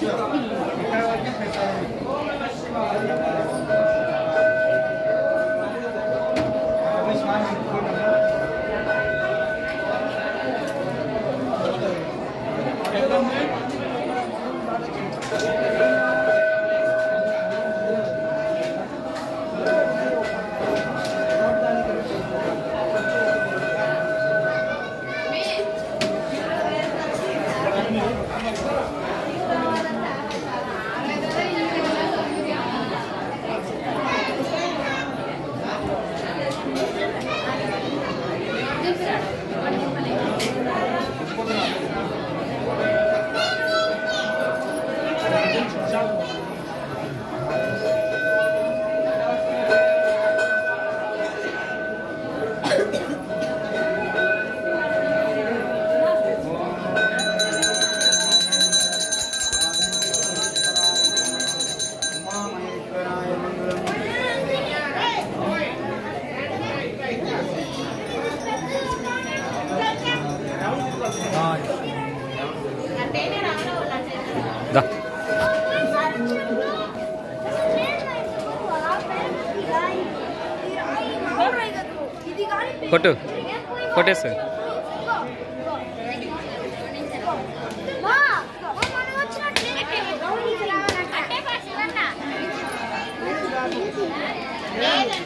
皆さん కొట్టు. కొట్టేసు. సార్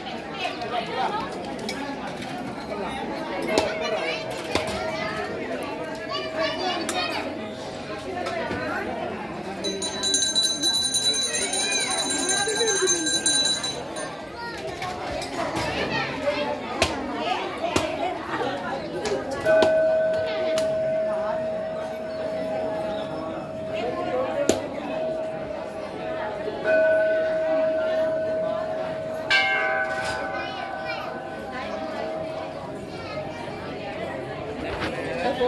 है